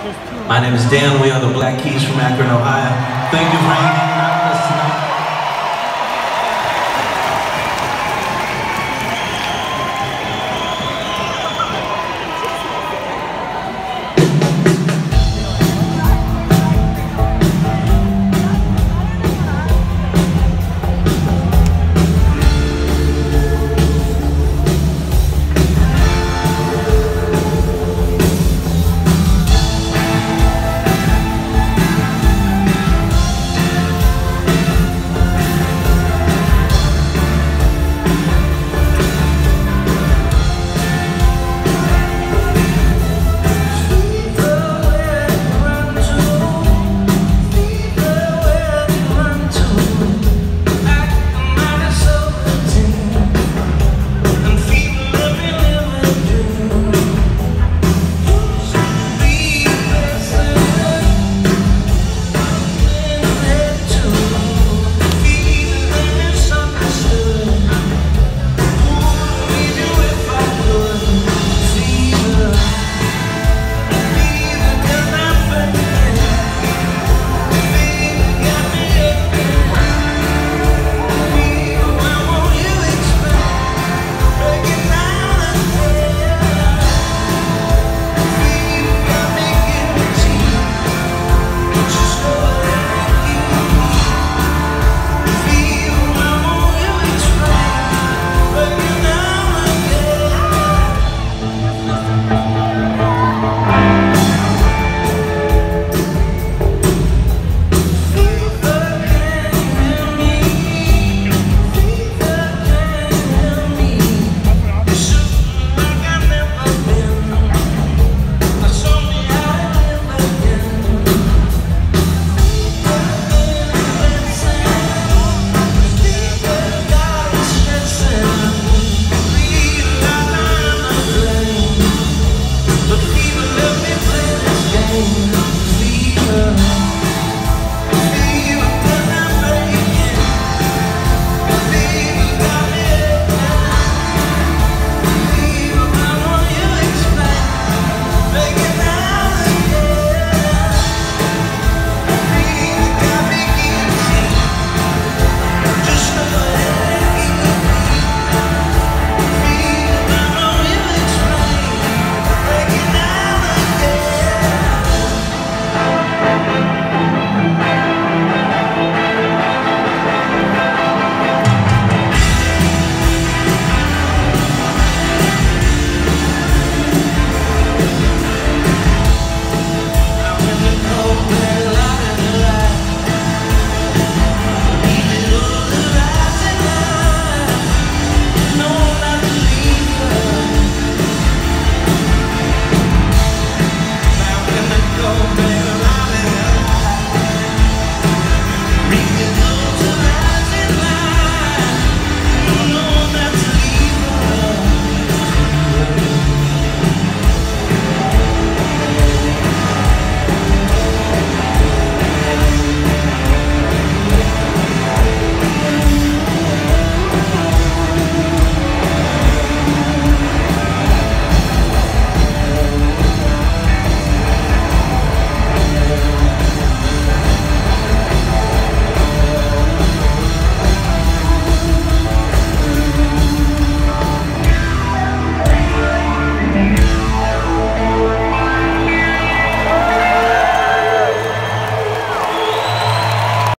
My name is Dan. We are the Black Keys from Akron, Ohio. Thank you for love.